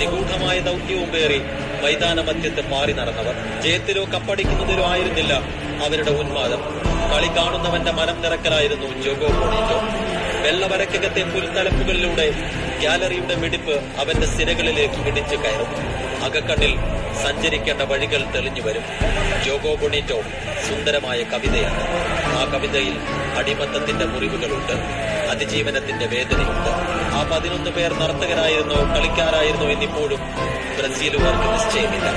നിഗൂഢമായ ദൗത്യവും പേറി മൈതാന മധ്യത്ത് പാറി നടന്നവർ. ജയത്തിലോ കപ്പടിക്കുന്നതിലോ ആയിരുന്നില്ല അവരുടെ ഉന്മാദം. കളി കാണുന്നവന്റെ മനം നിറക്കലായിരുന്നു ജോഗോ ബോണിറ്റോ വെള്ളവരക്കകത്തെ പുൽത്തലപ്പുകളിലൂടെ ഗാലറിയുടെ മിടിപ്പ് അവന്റെ സിരകളിലേക്ക് ഇടിച്ചു കയറും. അകക്കണ്ണിൽ സഞ്ചരിക്കേണ്ട വഴികൾ തെളിഞ്ഞു വരും. ജോഗോ ബൊണീറ്റോ സുന്ദരമായ കവിതയാണ്. ആ കവിതയിൽ അടിമത്തത്തിന്റെ മുറിവുകളുണ്ട് അതിജീവനത്തിന്റെ വേദനയുണ്ട്. ആ പതിനൊന്ന് പേർ നർത്തകരായിരുന്നോ കളിക്കാരായിരുന്നോ എന്നിപ്പോഴും ബ്രസീലുകാർക്ക് നിശ്ചയമില്ല.